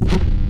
you